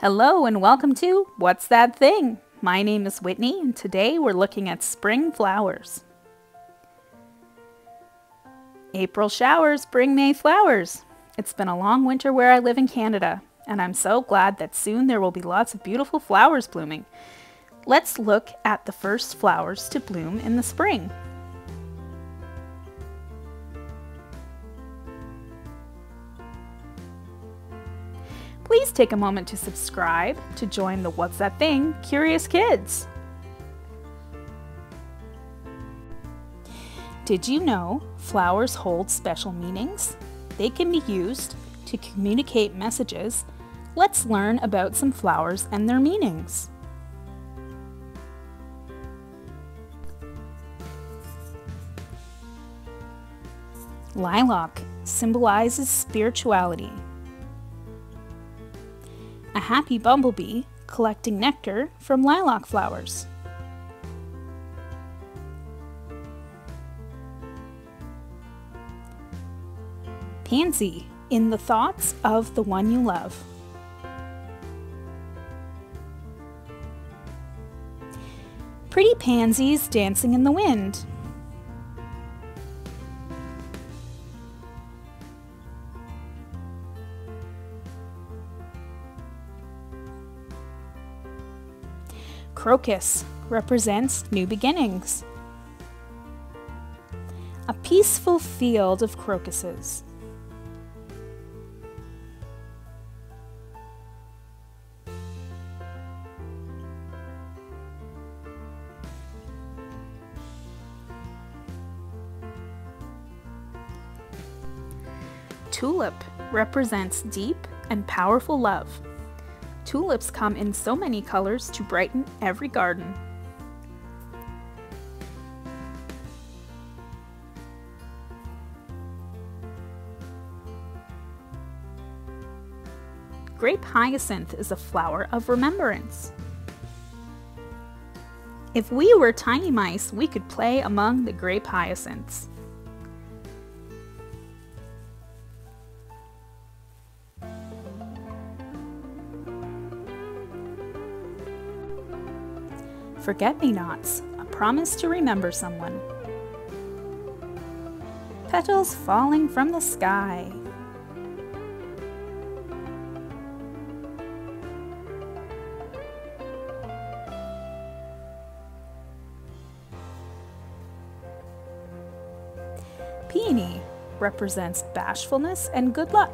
Hello and welcome to What's That Thing? My name is Whitney and today we're looking at spring flowers. April showers bring May flowers. It's been a long winter where I live in Canada and I'm so glad that soon there will be lots of beautiful flowers blooming. Let's look at the first flowers to bloom in the spring. Please take a moment to subscribe to join the What's That Thing Curious Kids. Did you know flowers hold special meanings? They can be used to communicate messages. Let's learn about some flowers and their meanings. Lilac symbolizes spirituality a happy bumblebee collecting nectar from lilac flowers. Pansy, in the thoughts of the one you love. Pretty pansies dancing in the wind. Crocus represents new beginnings. A peaceful field of crocuses. Tulip represents deep and powerful love. Tulips come in so many colors to brighten every garden. Grape hyacinth is a flower of remembrance. If we were tiny mice, we could play among the grape hyacinths. Forget-me-nots, a promise to remember someone. Petals falling from the sky. Peony represents bashfulness and good luck.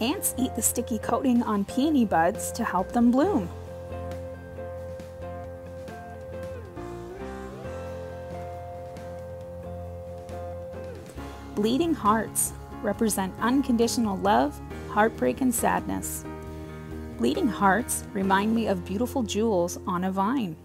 Ants eat the sticky coating on peony buds to help them bloom. Bleeding hearts represent unconditional love, heartbreak, and sadness. Bleeding hearts remind me of beautiful jewels on a vine.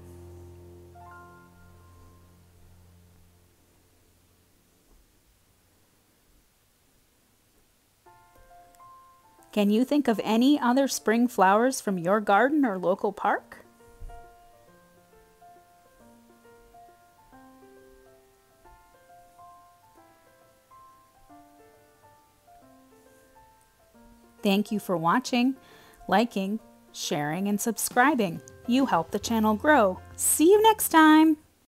Can you think of any other spring flowers from your garden or local park? Thank you for watching, liking, sharing, and subscribing. You help the channel grow. See you next time!